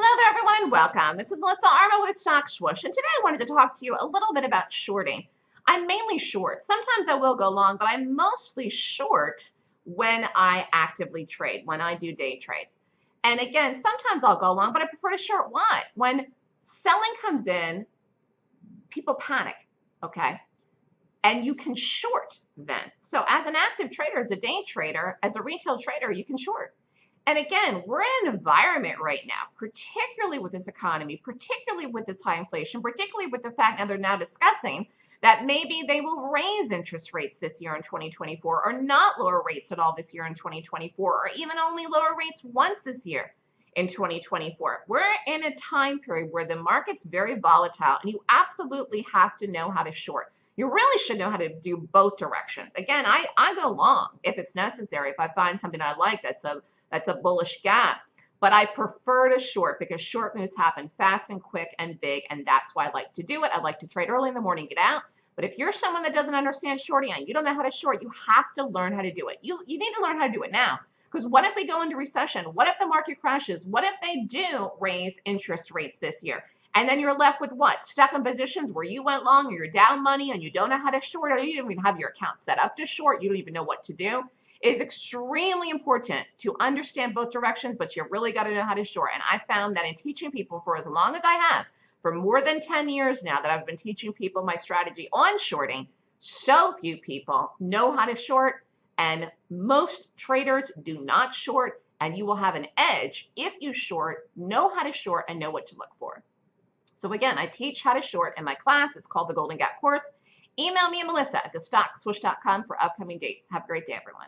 Hello there, everyone, and welcome. This is Melissa Armo with Stock Swoosh, and today I wanted to talk to you a little bit about shorting. I'm mainly short. Sometimes I will go long, but I'm mostly short when I actively trade, when I do day trades. And again, sometimes I'll go long, but I prefer to short. Why? When selling comes in, people panic, okay? And you can short then. So as an active trader, as a day trader, as a retail trader, you can short. And again, we're in an environment right now, particularly with this economy, particularly with this high inflation, particularly with the fact now they're now discussing that maybe they will raise interest rates this year in 2024 or not lower rates at all this year in 2024 or even only lower rates once this year in 2024. We're in a time period where the market's very volatile and you absolutely have to know how to short. You really should know how to do both directions. Again, I, I go long if it's necessary. If I find something I like that's a that's a bullish gap. But I prefer to short because short moves happen fast and quick and big, and that's why I like to do it. I like to trade early in the morning, get out. But if you're someone that doesn't understand shorting and you don't know how to short, you have to learn how to do it. You, you need to learn how to do it now. Because what if we go into recession? What if the market crashes? What if they do raise interest rates this year? And then you're left with what? Stuck in positions where you went long or you're down money and you don't know how to short or you don't even have your account set up to short. You don't even know what to do. It is extremely important to understand both directions, but you really got to know how to short. And I found that in teaching people for as long as I have, for more than 10 years now that I've been teaching people my strategy on shorting, so few people know how to short, and most traders do not short, and you will have an edge if you short, know how to short, and know what to look for. So again, I teach how to short in my class. It's called the Golden Gap course. Email me at melissa at thestockswoosh.com for upcoming dates. Have a great day, everyone.